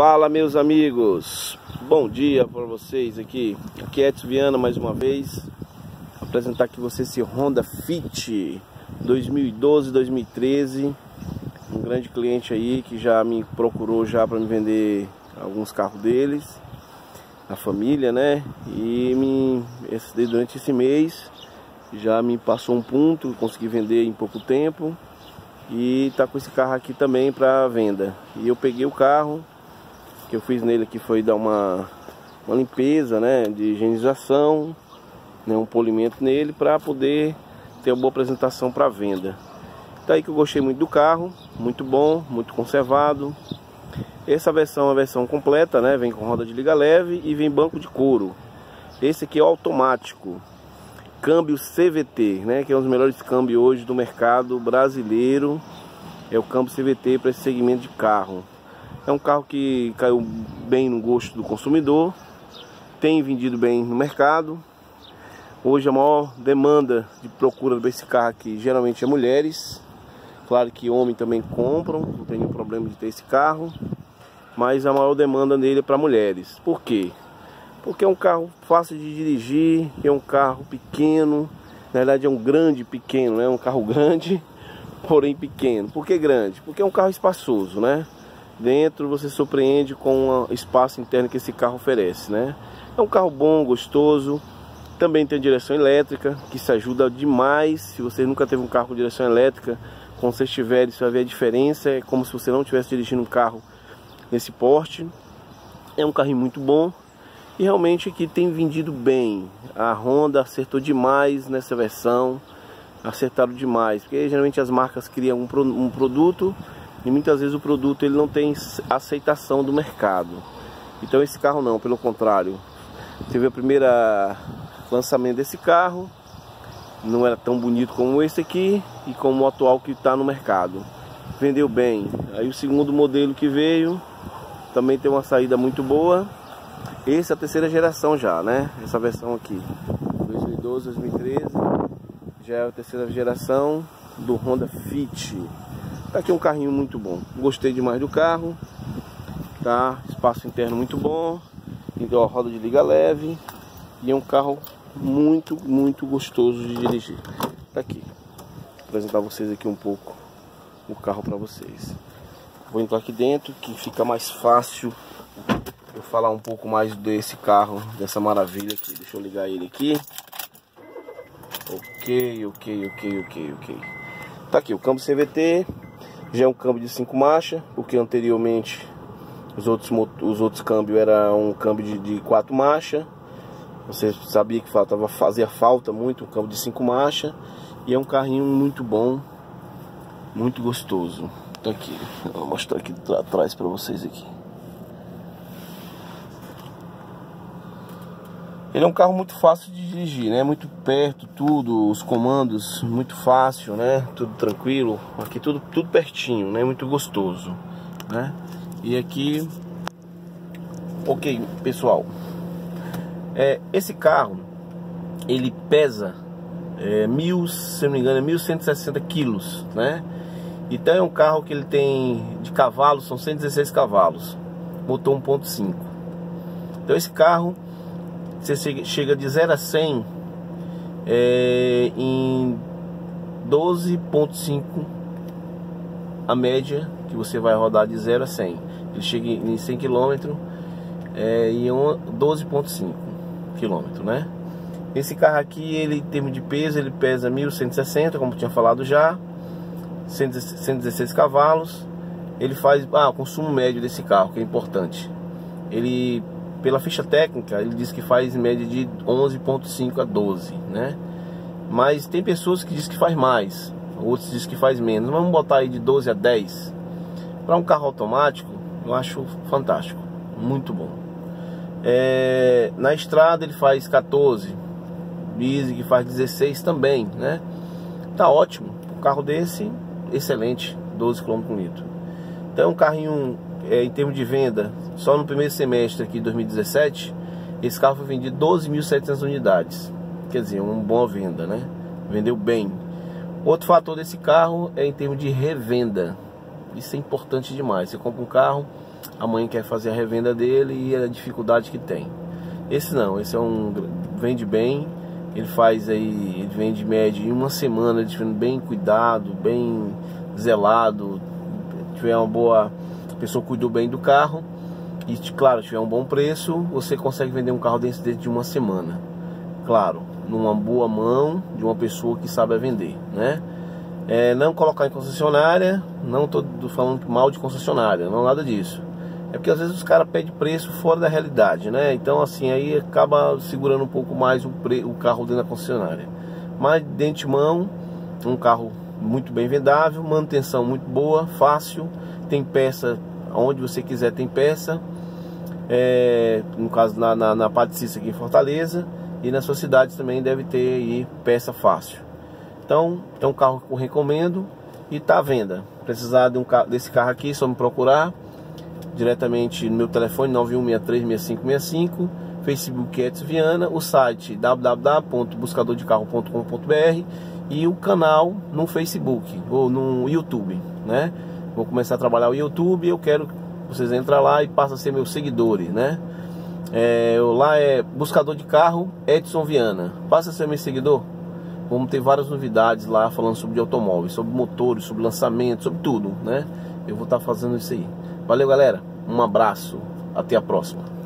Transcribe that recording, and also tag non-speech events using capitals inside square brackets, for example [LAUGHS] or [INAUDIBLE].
Fala meus amigos, bom dia para vocês aqui, aqui é Edson Viana mais uma vez. Vou apresentar aqui você esse Honda Fit 2012-2013 um grande cliente aí que já me procurou já para me vender alguns carros deles. A família né? E me esse, durante esse mês já me passou um ponto consegui vender em pouco tempo. E tá com esse carro aqui também para venda. E eu peguei o carro que eu fiz nele aqui foi dar uma, uma limpeza, né, de higienização, né, um polimento nele para poder ter uma boa apresentação para venda. Daí que eu gostei muito do carro, muito bom, muito conservado. Essa versão é a versão completa, né, vem com roda de liga leve e vem banco de couro. Esse aqui é automático, câmbio CVT, né, que é um dos melhores câmbios hoje do mercado brasileiro. É o câmbio CVT para esse segmento de carro. É um carro que caiu bem no gosto do consumidor, tem vendido bem no mercado. Hoje a maior demanda de procura desse carro aqui geralmente é mulheres. Claro que homens também compram, não tem nenhum problema de ter esse carro. Mas a maior demanda nele é para mulheres. Por quê? Porque é um carro fácil de dirigir, é um carro pequeno. Na verdade é um grande pequeno, né? É um carro [LAUGHS] grande, porém pequeno. Por que grande? Porque é um carro espaçoso, né? Dentro você surpreende com o espaço interno que esse carro oferece, né? É um carro bom, gostoso. Também tem direção elétrica, que isso ajuda demais. Se você nunca teve um carro com direção elétrica, quando você estiver, você vai ver a diferença. É como se você não estivesse dirigindo um carro nesse porte. É um carrinho muito bom e realmente que tem vendido bem. A Honda acertou demais nessa versão, acertaram demais, porque geralmente as marcas criam um, um produto e muitas vezes o produto ele não tem aceitação do mercado. Então esse carro não, pelo contrário. Teve o primeiro lançamento desse carro, não era tão bonito como esse aqui e como o atual que está no mercado. Vendeu bem. Aí o segundo modelo que veio também tem uma saída muito boa. Esse é a terceira geração já, né? Essa versão aqui, 2012, 2013, já é a terceira geração do Honda Fit. Tá aqui um carrinho muito bom. Gostei demais do carro. Tá? Espaço interno muito bom. Então a roda de liga leve. E é um carro muito, muito gostoso de dirigir. Tá aqui. Vou apresentar vocês aqui um pouco o carro para vocês. Vou entrar aqui dentro que fica mais fácil eu falar um pouco mais desse carro, dessa maravilha aqui. Deixa eu ligar ele aqui. Ok, ok, ok, ok, ok. Tá aqui o câmbio CVT, já é um câmbio de 5 marchas, porque anteriormente os outros, os outros câmbios era um câmbio de 4 marchas. Você sabia que faltava, fazia falta muito um câmbio de 5 marchas. E é um carrinho muito bom, muito gostoso. Tá aqui, vou mostrar aqui atrás para vocês aqui. Ele é um carro muito fácil de dirigir, né? Muito perto, tudo, os comandos muito fácil, né? Tudo tranquilo. Aqui tudo, tudo pertinho, né? Muito gostoso, né? E aqui, ok, pessoal. É, esse carro, ele pesa é, mil, se não me engano, é 1160 quilos, né? Então é um carro que ele tem de cavalos, são 116 cavalos, motor 1.5. Então esse carro você chega de 0 a 100 é, em 12.5 a média que você vai rodar de 0 a 100 ele chega em 100 km é, em 12.5 km né? Esse carro aqui ele em termos de peso ele pesa 1160 como tinha falado já. 116 cavalos. Ele faz ah, o consumo médio desse carro que é importante. Ele pela ficha técnica, ele diz que faz em média de 11.5 a 12, né? Mas tem pessoas que diz que faz mais, outros diz que faz menos. Vamos botar aí de 12 a 10. Para um carro automático, eu acho fantástico, muito bom. É, na estrada ele faz 14, Easy que faz 16 também, né? Tá ótimo. Um carro desse, excelente, 12 km por litro. Então é um carrinho é, em termos de venda, só no primeiro semestre aqui de 2017, esse carro foi vendido 12.700 unidades. Quer dizer, uma boa venda, né? Vendeu bem. Outro fator desse carro é em termos de revenda. Isso é importante demais. Você compra um carro, amanhã quer fazer a revenda dele e a dificuldade que tem. Esse não, esse é um vende bem, ele faz aí, ele vende média em uma semana, bem cuidado, bem zelado, tiver uma boa a pessoa cuidou bem do carro e claro, tiver um bom preço, você consegue vender um carro desse dentro de uma semana. Claro, numa boa mão de uma pessoa que sabe vender, né? É, não colocar em concessionária, não estou falando mal de concessionária, não nada disso. É porque às vezes os caras pedem preço fora da realidade, né? Então assim aí acaba segurando um pouco mais o, pre... o carro dentro da concessionária. Mas dentro de mão, um carro muito bem vendável, manutenção muito boa, fácil, tem peça onde você quiser tem peça. É, no caso na, na, na Patricia aqui em Fortaleza e na sua cidade também deve ter aí peça fácil. Então é um carro que eu recomendo e está à venda. Precisar de um, desse carro aqui, só me procurar diretamente no meu telefone 91636565, Facebook Edson Viana, o site www.buscadordecarro.com.br e o canal no Facebook ou no YouTube, né? Vou começar a trabalhar o YouTube, eu quero que vocês entrem lá e passem a ser meus seguidores, né? É, lá é buscador de carro Edson Viana. Passa a ser meu seguidor. Vamos ter várias novidades lá falando sobre automóveis, sobre motores, sobre lançamento, sobre tudo, né? Eu vou estar fazendo isso aí. Valeu, galera. Um abraço. Até a próxima.